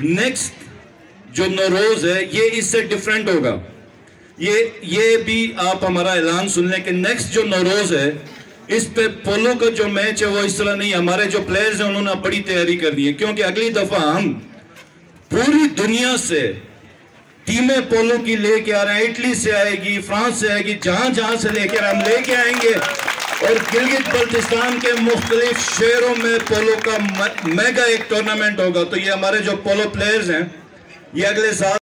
Next जो नौरोज है, ये इससे डिफरेंट होगा। ये ये भी आप हमारा ऐलान सुन लें कि नेक्स्ट जो नौरोज है, इस पे पोलो का जो मैच है, वो इस तरह नहीं, हमारे जो प्लेयर्स हैं, उन्होंने बड़ी तैयारी कर दी है। क्योंकि अगली दफ़ा हम पूरी दुनिया से टीमें पोलो की लेके आ रहे हैं। इटली से आएगी, फ्रांस से आएगी जहाँ जहाँ से लेकर हम लेके आएँगे। और गिलगित बल्तिस्तान के मुख्तलिफ़ शहरों में पोलो का मेगा एक टूर्नामेंट होगा। तो ये हमारे जो पोलो प्लेयर्स हैं, ये अगले साल